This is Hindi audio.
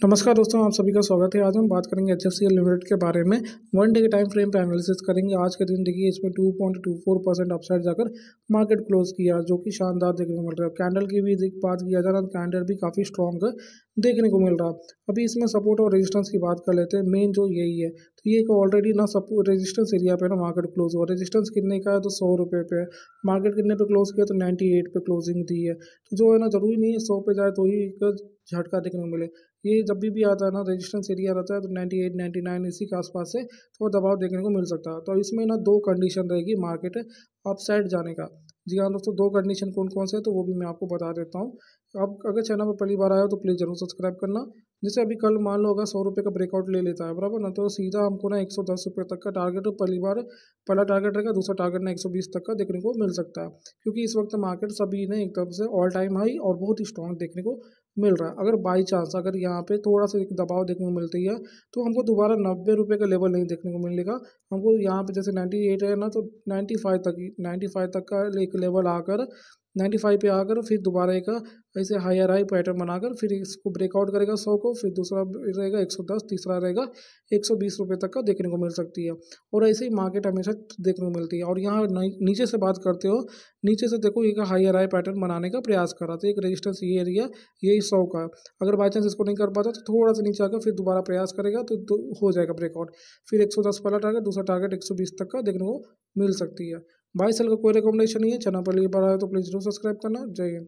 नमस्कार दोस्तों, आप सभी का स्वागत है। आज हम बात करेंगे एच एफ़ लिमिटेड के बारे में। वन डे के टाइम फ्रेम पे एनालिसिस करेंगे। आज के दिन देखिए, इसमें 2.24 परसेंट अपसाइड जाकर मार्केट क्लोज किया, जो कि शानदार देखने को मिल रहा है। कैंडल की भी बात किया जा रहा है कैंडल भी काफ़ी स्ट्रॉन्ग देखने को मिल रहा। अभी इसमें सपोर्ट और रेजिस्टेंस की बात कर लेते हैं। मेन जो यही है तो ये ऑलरेडी ना सपोर्ट रेजिस्टेंस एरिया पे ना मार्केट क्लोज हुआ। रेजिस्टेंस कितने का है? तो सौ रुपये पे मार्केट कितने पे क्लोज किया? तो नाइन्टी एट पे क्लोजिंग दी है। तो जो है ना ज़रूरी नहीं है सौ पे जाए तो ही एक झटका देखने को मिले। ये जब भी, भी आता है ना रेजिस्टेंस एरिया रहता है तो 98 99 इसी के आसपास से थोड़ा तो दबाव देखने को मिल सकता है। तो इसमें ना दो कंडीशन रहेगी मार्केट अपसाइड जाने का। जी हाँ दोस्तों, दो कंडीशन कौन कौन से है तो वो भी मैं आपको बता देता हूँ। आप अगर चैनल पर पहली बार आया हो तो प्लीज़ ज़रूर सब्सक्राइब करना। जैसे अभी कल मान लो अगर सौ रुपये का ब्रेकआउट ले लेता है, बराबर ना? तो सीधा हमको ना एक सौ दस रुपये तक का टारगेट पहली बार, पहला टारगेट रहेगा, दूसरा टारगेट ना एक सौ बीस तक का देखने को मिल सकता है। क्योंकि इस वक्त मार्केट सभी ने एक तरफ़ से ऑल टाइम हाई और बहुत ही स्ट्रॉन्ग देखने को मिल रहा है। अगर बाई चांस अगर यहाँ पे थोड़ा सा एक दबाव देखने को मिलती है तो हमको दोबारा नब्बे रुपये का लेवल नहीं देखने को मिलेगा। हमको यहाँ पे जैसे नाइन्टी एट है ना तो नाइन्टी फाइव तक नाइन्टी फाइव तक का एक लेवल आकर नाइन्टी फाइव पे आकर फिर दोबारा एक ऐसे हायर हाई पैटर्न बनाकर फिर इसको ब्रेकआउट करेगा सौ को फिर दूसरा रहेगा एक सौ दस तीसरा रहेगा एक सौ बीस रुपये तक का देखने को मिल सकती है। और ऐसे ही मार्केट हमेशा देखने को मिलती है। और यहाँ नीचे से बात करते हो नीचे से देखो एक हायर हाई पैटर्न बनाने का प्रयास कर रहा था। एक रजिस्टेंस ये एरिया यही सौ का। अगर बाई चांस इसको नहीं कर पाता तो थोड़ा सा नीचे आकर फिर दोबारा प्रयास करेगा तो, तो हो जाएगा ब्रेकआउट फिर एक सौ दस पहला टारगेट दूसरा टारगेट एक सौ बीस तक का देखने को मिल सकती है। बाई साल का कोई रिकमेंडेशन नहीं है। चैनल पर लिए पढ़ा है तो प्लीज़ ज़रूर सब्सक्राइब करना। जय हिंद।